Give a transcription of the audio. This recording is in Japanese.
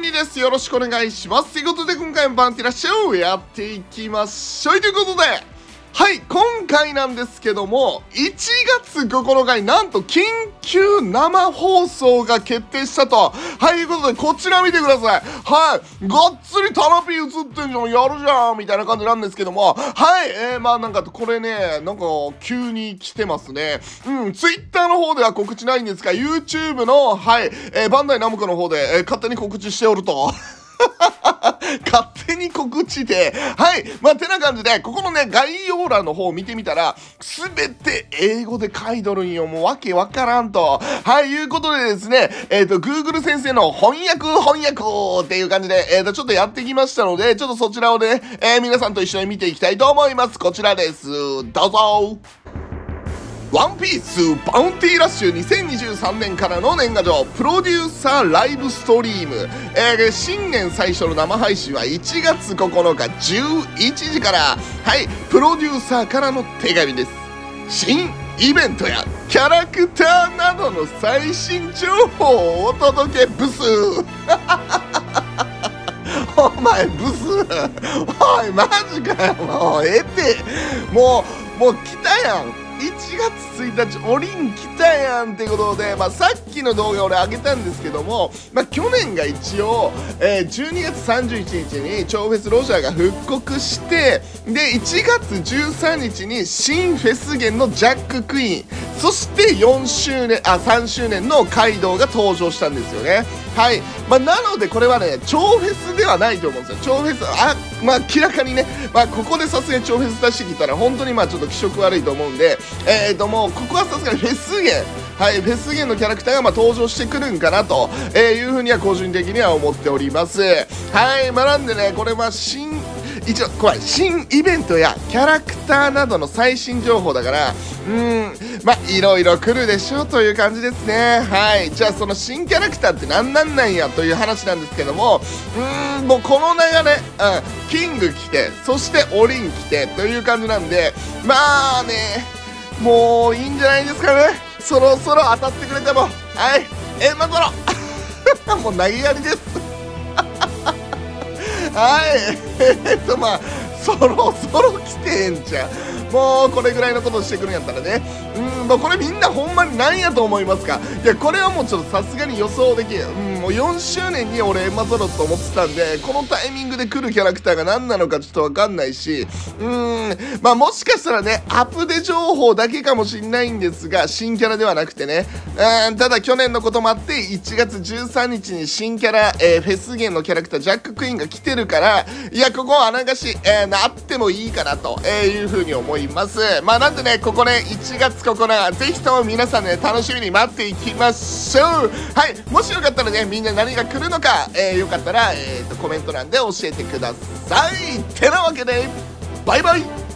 リニです。よろしくお願いします。ということで、今回もバンティラッシュをやっていきましょう。ということで、はい、今回なんですけども、1月9日になんと緊急生放送が決定したと。はい、いうことで、こちら見てください。はい、がっつりタラピー映ってんじゃん、やるじゃん、みたいな感じなんですけども、はい、えー、まあなんか、これね、なんか、急に来てますね。うん、Twitter の方では告知ないんですが、YouTube の、はい、えー、バンダイナムコの方で、えー、勝手に告知しておると。勝手に告知で、はい。まあ、てな感じで、ここのね、概要欄の方を見てみたら、すべて英語で書いとるんよ。もうわけわからんと。はい、いうことでですね、えっ、ー、と、Google 先生の翻訳翻訳っていう感じで、えっ、ー、と、ちょっとやってきましたので、ちょっとそちらをね、えー、皆さんと一緒に見ていきたいと思います。こちらです。どうぞワンピースバウンティーラッシュ2023年からの年賀状。プロデューサーライブストリーム、えー、新年最初の生配信は1月9日11時から。はいプロデューサーからの手紙です。新イベントやキャラクターなどの最新情報をお届けブス。お前ブス。おいマジかよ。もうええって。もうもう来たやん。1月1日、おりん来たやんってことで、まあ、さっきの動画俺上げたんですけども、まあ、去年が一応、えー、12月31日に超フェスロジャーが復刻して、で、1月13日に新フェス弦のジャッククイーン、そして4周年、あ、3周年のカイドウが登場したんですよね。はい。まあ、なのでこれはね、超フェスではないと思うんですよ。超フェス、あ、まあ、明らかにね、まあ、ここでさすがに超フェス出してきたら、本当にま、ちょっと気色悪いと思うんで、えーと、もう、ここはさすがにフェス芸、はい、フェス芸のキャラクターがま登場してくるんかなと、えいうふうには個人的には思っております。はい、まあ、なんでね、これは新一応怖い新イベントやキャラクターなどの最新情報だからうんまあいろいろ来るでしょうという感じですね。はい。じゃあその新キャラクターって何なんなんやという話なんですけどもうんもうこの流れ、うん、キング来てそしてオリン来てという感じなんでまあねもういいんじゃないですかね。そろそろ当たってくれても。はい。えまぞろもう投げやりです。はい。えっとまあそろ そろ来てんじゃん。もうこれぐらいのことしてくるんやったらね。うんもうこれみんなほんまに何やと思いますか？いやこれはもうちょっとさすがに予想できん、うん、もう4周年に俺エマゾロと思ってたんでこのタイミングで来るキャラクターが何なのかちょっとわかんないし。うんまあもしかしたらねアップデ情報だけかもしんないんですが新キャラではなくてね。うんただ去年のこともあって1月13日に新キャラ、えー、フェスゲンのキャラクタージャッククイーンが来てるからいやここは穴がし、えー、なってもいいかなというふうに思いますいます。まあなんでねここね1月9日ぜひとも皆さんね楽しみに待っていきましょう。はいもしよかったらねみんな何が来るのか、えー、よかったら、えーと、コメント欄で教えてください。てなわけでバイバイ。